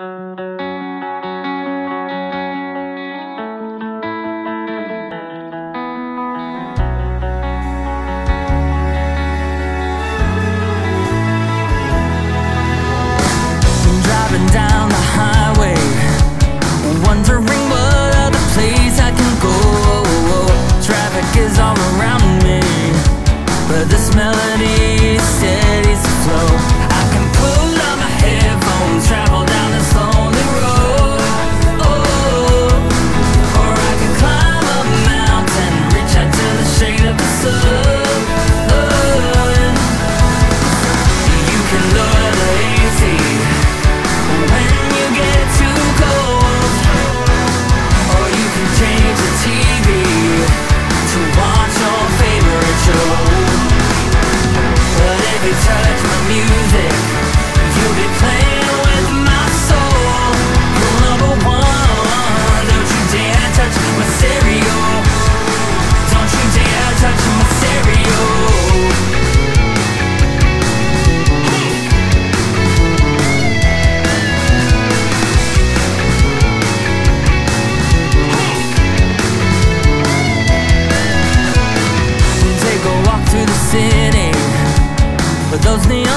Bye. poznaj